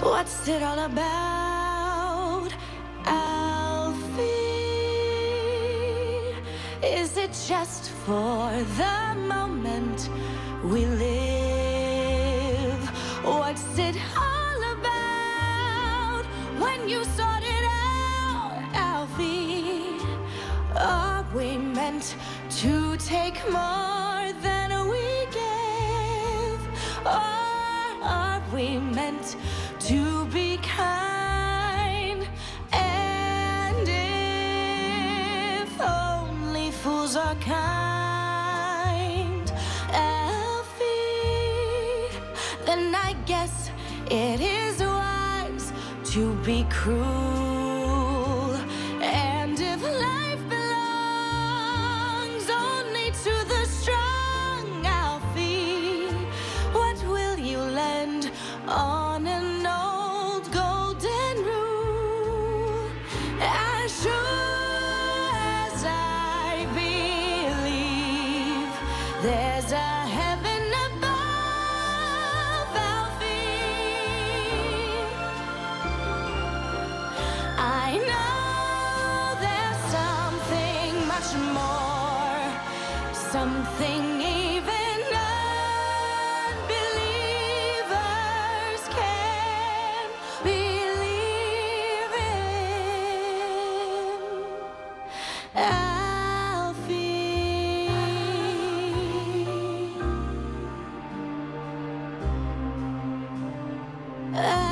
What's it all about, Alfie? Is it just for the moment we live? What's it all about when you sort it out, Alfie? Are we meant to take more we meant to be kind? And if only fools are kind, Alfie, then I guess it is wise to be cruel. There's a heaven above. I know there's something much more, something even unbelievers can believe in. Ah.